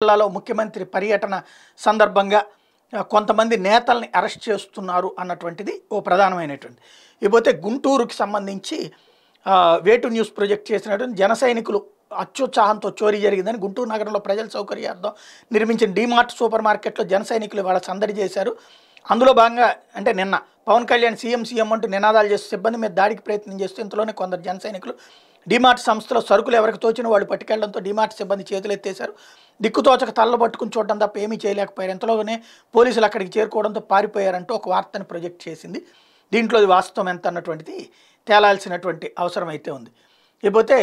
జిల్లాలో ముఖ్యమంత్రి పర్యటన సందర్భంగా కొంతమంది నేతల్ని అరెస్ట్ చేస్తున్నారు అన్నటువంటిది ఓ ప్రధానమైనటువంటి. ఇకపోతే గుంటూరుకి సంబంధించి వేటు న్యూస్ ప్రొజెక్ట్ చేసినటువంటి జన సైనికులు అత్యుత్సాహంతో చోరీ జరిగిందని గుంటూరు నగరంలో ప్రజల సౌకర్యార్థం నిర్మించిన డీమార్ట్ సూపర్ మార్కెట్లో జన సైనికులు వాళ్ళ సందడి చేశారు. అందులో భాగంగా అంటే నిన్న పవన్ కళ్యాణ్ సీఎం సీఎం అంటూ నినాదాలు చేస్తూ సిబ్బంది మీద దాడికి ప్రయత్నం చేస్తూ ఇంతలోనే కొందరు జన సైనికులు డిమార్ట్ సంస్థలో సరుకులు ఎవరికి తోచిన వాళ్ళు పట్టుకెళ్ళడంతో డిమార్ట్ సిబ్బంది చేతులు ఎత్తేశారు దిక్కుతోచక తల్ల పట్టుకుని చూడడం తప్ప ఏమీ చేయలేకపోయారు. ఎంతలోనే పోలీసులు అక్కడికి చేరుకోవడంతో పారిపోయారంటూ ఒక వార్తను ప్రొజెక్ట్ చేసింది. దీంట్లో వాస్తవం ఎంత అన్నటువంటిది తేలాల్సినటువంటి అవసరం అయితే ఉంది. ఇకపోతే